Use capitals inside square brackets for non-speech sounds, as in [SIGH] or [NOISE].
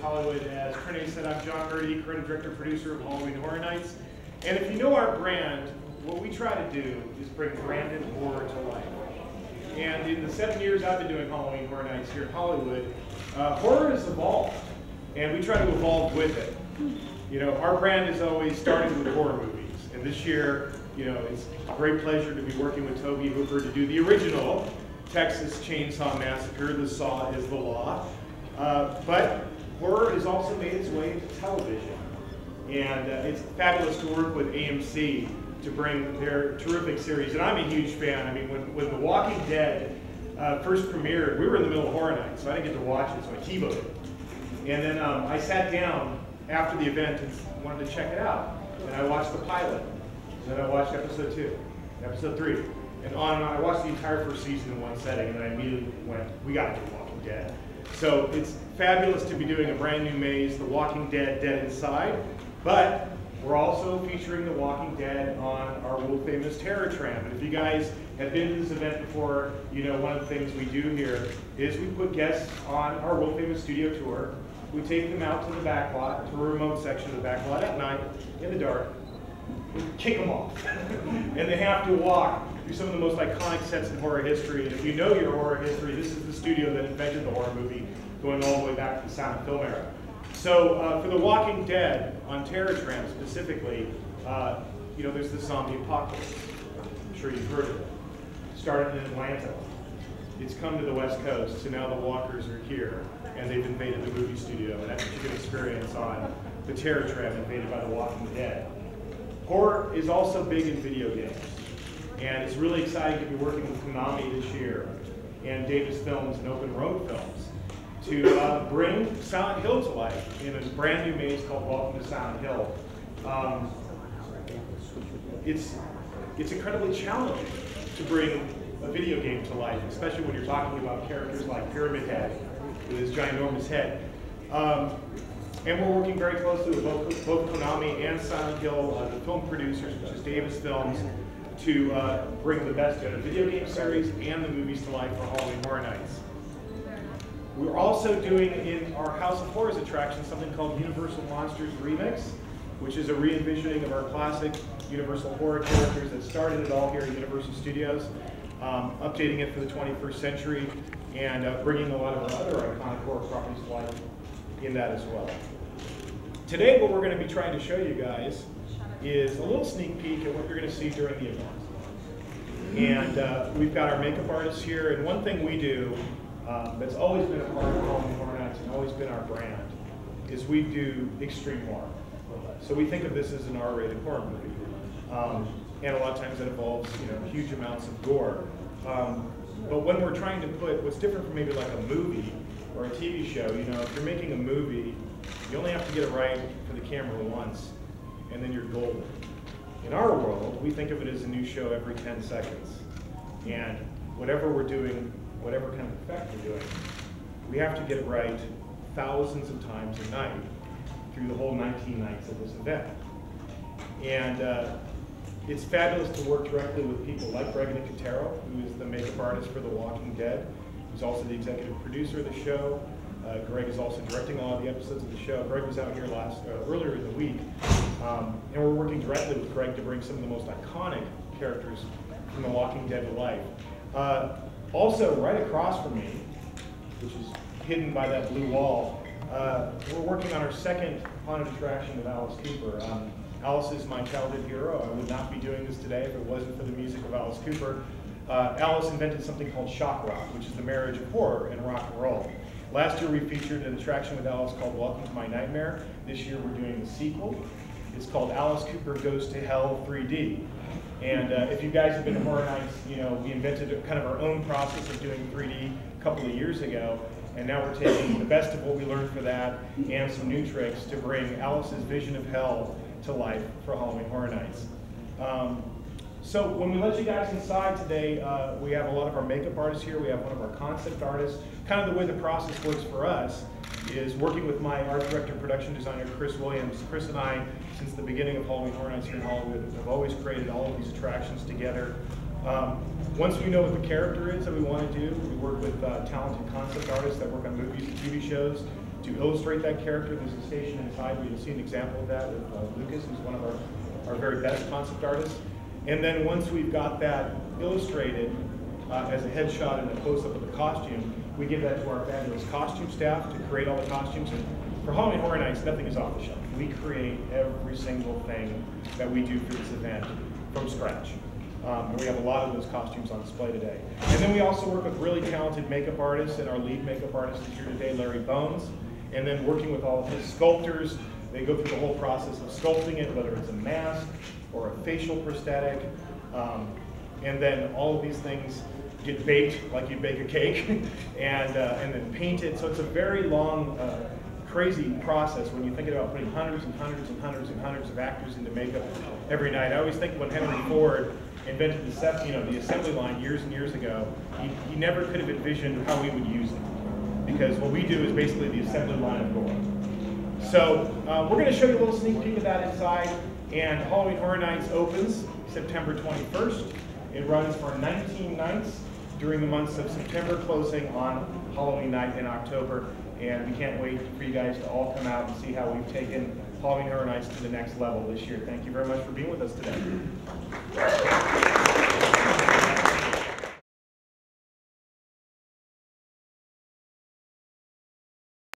Hollywood. As Trinity said, I'm John Murdy, creative director, producer of Halloween Horror Nights. And if you know our brand, what we try to do is bring branded horror to life. And in the seven years I've been doing Halloween Horror Nights here in Hollywood, uh, horror has evolved, and we try to evolve with it. You know, our brand has always started with horror movies, and this year, you know, it's a great pleasure to be working with Tobe Hooper to do the original Texas Chainsaw Massacre, The Saw is the Law. Uh, but horror has also made its way into television, and uh, it's fabulous to work with AMC to bring their terrific series. And I'm a huge fan. I mean, when, when The Walking Dead uh, first premiered, we were in the middle of Horror Night, so I didn't get to watch it, so I TiVoed it. And then um, I sat down after the event and wanted to check it out. And I watched the pilot. And then I watched episode two, episode three. And on and on. I watched the entire first season in one setting, and I immediately went, we got to do Walking Dead. So it's fabulous to be doing a brand new maze, The Walking Dead, Dead Inside. But we're also featuring The Walking Dead on our world famous Terror Tram. And if you guys have been to this event before, you know one of the things we do here is we put guests on our world famous studio tour. We take them out to the back lot, to a remote section of the back lot at night, in the dark, we kick them off. [LAUGHS] and they have to walk through some of the most iconic sets in horror history. And if you know your horror history, this is the studio that invented the horror movie, going all the way back to the sound film era. So uh, for The Walking Dead, on Terror Tram specifically, uh, you know, there's the zombie apocalypse. I'm sure you've heard of it. Started in Atlanta. It's come to the West Coast, so now the walkers are here, and they've invaded the movie studio, and that's what you can experience on the Terror Tram invaded by The Walking Dead. Horror is also big in video games, and it's really exciting to be working with Konami this year, and Davis Films and Open Road Films to uh, bring Silent Hill to life in a brand new maze called Welcome to Silent Hill. Um, it's, it's incredibly challenging to bring a video game to life, especially when you're talking about characters like Pyramid Head with his ginormous head. Um, and we're working very closely with both, both Konami and Silent Hill, uh, the film producers, which is Davis Films, to uh, bring the best of the video game series and the movies to life for Halloween Horror Nights. We're also doing in our House of Horrors attraction something called Universal Monsters Remix, which is a re-envisioning of our classic Universal horror characters that started it all here at Universal Studios, um, updating it for the 21st century, and uh, bringing a lot of our other iconic horror properties to life in that as well. Today, what we're going to be trying to show you guys is a little sneak peek at what you're going to see during the event. And uh, we've got our makeup artists here, and one thing we do um, that's always been a part of Horror Nights and always been our brand, is we do extreme horror. So we think of this as an R-rated horror movie. Um, and a lot of times that involves you know, huge amounts of gore. Um, but when we're trying to put, what's different from maybe like a movie or a TV show, you know, if you're making a movie, you only have to get it right for the camera once, and then you're golden. In our world, we think of it as a new show every 10 seconds. And whatever we're doing whatever kind of effect we're doing, we have to get it right thousands of times a night through the whole 19 nights of this event. And uh, it's fabulous to work directly with people like Greg Nicotero, who is the makeup artist for The Walking Dead, who's also the executive producer of the show. Uh, Greg is also directing all of the episodes of the show. Greg was out here last uh, earlier in the week, um, and we're working directly with Greg to bring some of the most iconic characters from The Walking Dead to life. Uh, also, right across from me, which is hidden by that blue wall, uh, we're working on our second haunted attraction with Alice Cooper. Um, Alice is my childhood hero. I would not be doing this today if it wasn't for the music of Alice Cooper. Uh, Alice invented something called shock rock, which is the marriage of horror and rock and roll. Last year we featured an attraction with Alice called Welcome to My Nightmare. This year we're doing the sequel. It's called Alice Cooper Goes to Hell 3D. And uh, if you guys have been to Horror Nights, you know, we invented kind of our own process of doing 3D a couple of years ago. And now we're taking the best of what we learned for that and some new tricks to bring Alice's vision of hell to life for Halloween Horror Nights. Um, so when we let you guys inside today, uh, we have a lot of our makeup artists here. We have one of our concept artists. Kind of the way the process works for us is working with my art director, production designer, Chris Williams. Chris and I, since the beginning of Halloween Horror Nights here in Hollywood, have always created all of these attractions together. Um, once we know what the character is that we want to do, we work with uh, talented concept artists that work on movies and TV shows to illustrate that character. There's a station inside you'll see an example of that with uh, Lucas, who's one of our, our very best concept artists. And then once we've got that illustrated uh, as a headshot and a close-up of the costume, we give that to our fabulous costume staff to create all the costumes. And for Halloween Horror Nights, nothing is off the shelf. We create every single thing that we do for this event from scratch. Um, and we have a lot of those costumes on display today. And then we also work with really talented makeup artists, and our lead makeup artist is here today, Larry Bones. And then working with all of his sculptors, they go through the whole process of sculpting it, whether it's a mask or a facial prosthetic. Um, and then all of these things get baked like you bake a cake, [LAUGHS] and, uh, and then painted. So it's a very long, uh, crazy process when you think about putting hundreds and hundreds and hundreds and hundreds of actors into makeup every night. I always think when Henry Ford invented the, you know, the assembly line years and years ago, he, he never could have envisioned how we would use it. Because what we do is basically the assembly line of gore. So uh, we're going to show you a little sneak peek of that inside. And Halloween Horror Nights opens September 21st. It runs for 19 nights during the months of September, closing on Halloween night in October. And we can't wait for you guys to all come out and see how we've taken Halloween Horror Nights to the next level this year. Thank you very much for being with us today.